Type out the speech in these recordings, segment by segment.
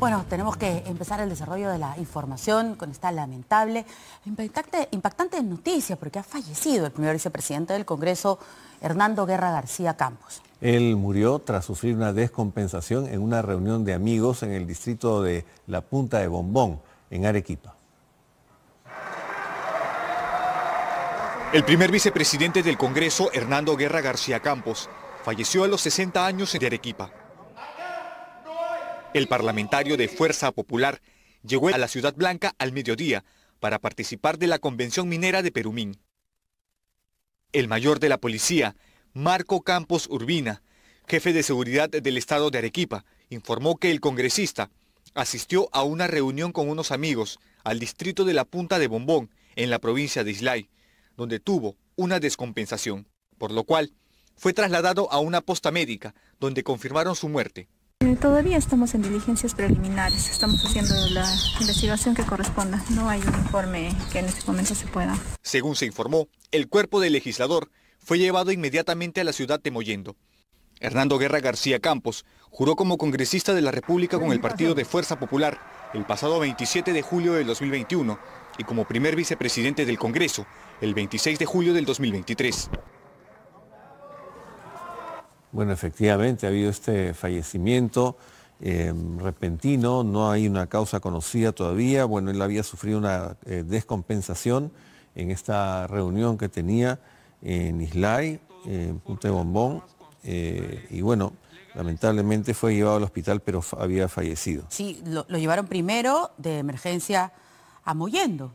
Bueno, tenemos que empezar el desarrollo de la información con esta lamentable, impactante, impactante noticia, porque ha fallecido el primer vicepresidente del Congreso, Hernando Guerra García Campos. Él murió tras sufrir una descompensación en una reunión de amigos en el distrito de La Punta de Bombón, en Arequipa. El primer vicepresidente del Congreso, Hernando Guerra García Campos, falleció a los 60 años en Arequipa. El parlamentario de Fuerza Popular llegó a la Ciudad Blanca al mediodía para participar de la Convención Minera de Perumín. El mayor de la policía, Marco Campos Urbina, jefe de seguridad del estado de Arequipa, informó que el congresista asistió a una reunión con unos amigos al distrito de la Punta de Bombón, en la provincia de Islay, donde tuvo una descompensación, por lo cual fue trasladado a una posta médica, donde confirmaron su muerte. Eh, todavía estamos en diligencias preliminares, estamos haciendo la investigación que corresponda. No hay un informe que en este momento se pueda. Según se informó, el cuerpo del legislador fue llevado inmediatamente a la ciudad de Mollendo. Hernando Guerra García Campos juró como congresista de la República con el Partido de Fuerza Popular el pasado 27 de julio del 2021 y como primer vicepresidente del Congreso el 26 de julio del 2023. Bueno, efectivamente ha habido este fallecimiento eh, repentino, no hay una causa conocida todavía. Bueno, él había sufrido una eh, descompensación en esta reunión que tenía en Islay, en Punta de Bombón, eh, y bueno, lamentablemente fue llevado al hospital, pero había fallecido. Sí, lo, llevaron primero de emergencia a Moyendo,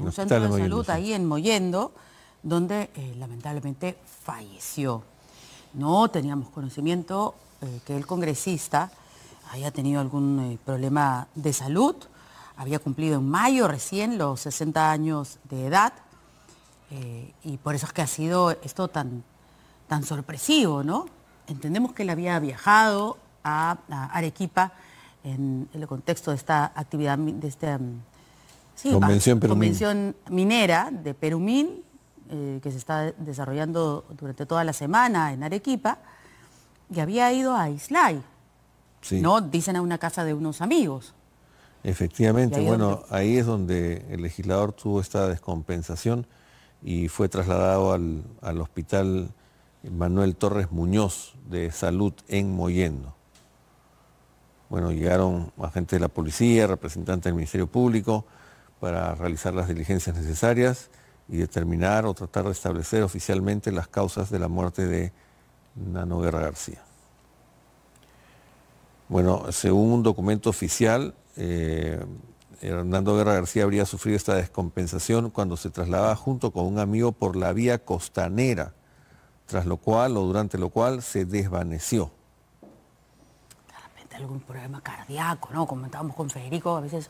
un centro de salud ahí en Moyendo, donde lamentablemente falleció. No teníamos conocimiento eh, que el congresista haya tenido algún eh, problema de salud. Había cumplido en mayo recién los 60 años de edad. Eh, y por eso es que ha sido esto tan, tan sorpresivo, ¿no? Entendemos que él había viajado a, Arequipa en, el contexto de esta actividad, de esta convención, convención minera de Perumín, eh, que se está desarrollando durante toda la semana en Arequipa, y había ido a Islay, ¿no? Dicen a una casa de unos amigos. Efectivamente, bueno, ahí es donde el legislador tuvo esta descompensación y fue trasladado al, al hospital Manuel Torres Muñoz de Salud en Moyendo. Bueno, llegaron agentes de la policía, representantes del Ministerio Público para realizar las diligencias necesarias y determinar o tratar de establecer oficialmente las causas de la muerte de Nano Guerra García. Bueno, según un documento oficial, eh, Hernando Guerra García habría sufrido esta descompensación cuando se trasladaba junto con un amigo por la vía costanera, tras lo cual o durante lo cual se desvaneció. De repente algún problema cardíaco, ¿no? Comentábamos con Federico, a veces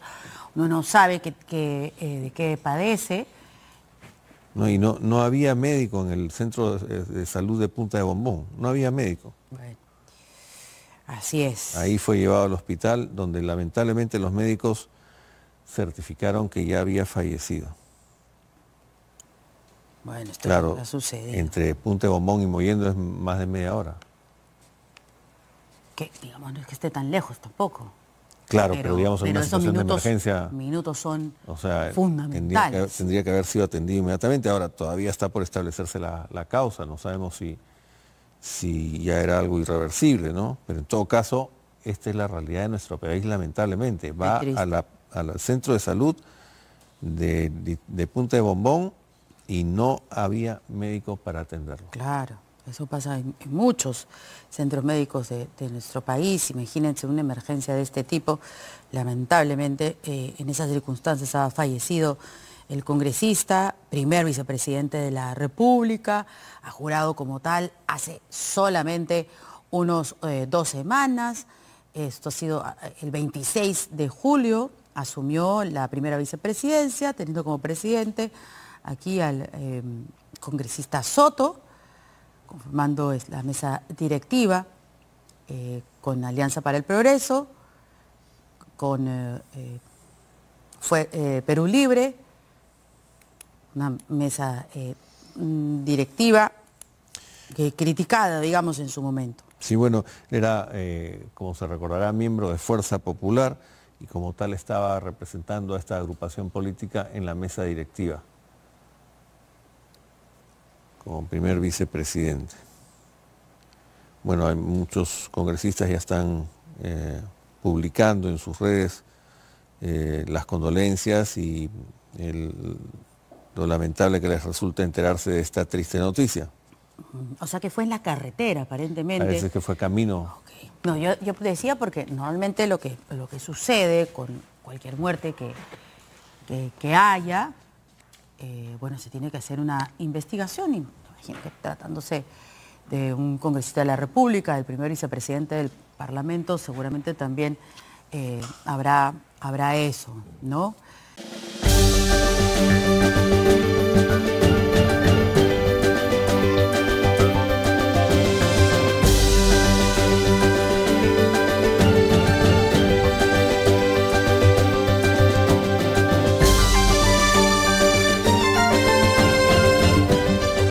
uno no sabe eh, de qué padece no, y no, no había médico en el centro de, salud de Punta de Bombón, no había médico. Bueno, así es. Ahí fue llevado al hospital donde lamentablemente los médicos certificaron que ya había fallecido. Bueno, esto claro, ha sucedido. Entre Punta de Bombón y Moyendo es más de media hora. Que, digamos, no es que esté tan lejos tampoco. Claro, pero, digamos en una situación de emergencia. Minutos son o sea, fundamentales. Tendría que, haber sido atendido inmediatamente. Ahora todavía está por establecerse la, causa. No sabemos si, si ya era algo irreversible, ¿no? Pero en todo caso, esta es la realidad de nuestro país, lamentablemente. Va al centro de salud de, de Punta de Bombón y no había médico para atenderlo. Claro. Eso pasa en, muchos centros médicos de, nuestro país. Imagínense una emergencia de este tipo. Lamentablemente, eh, en esas circunstancias ha fallecido el congresista, primer vicepresidente de la República, ha jurado como tal hace solamente unos eh, dos semanas. Esto ha sido eh, el 26 de julio, asumió la primera vicepresidencia, teniendo como presidente aquí al congresista Soto conformando la mesa directiva eh, con Alianza para el Progreso, con eh, eh, Perú Libre, una mesa mm, directiva criticada, digamos, en su momento. Sí, bueno, era, como se recordará, miembro de Fuerza Popular y como tal estaba representando a esta agrupación política en la mesa directiva, como primer vicepresidente. Bueno, hay muchos congresistas ya están eh, publicando en sus redes eh, las condolencias y lo lamentable que les resulta enterarse de esta triste noticia. O sea que fue en la carretera, aparentemente. Parece que fue camino. No, yo, decía porque normalmente lo que, lo que sucede con cualquier muerte que, que, haya, eh, bueno, se tiene que hacer una investigación. Y imagino que tratándose de un congresista de la República, del primer vicepresidente del Parlamento, seguramente también eh, habrá, habrá eso, ¿no?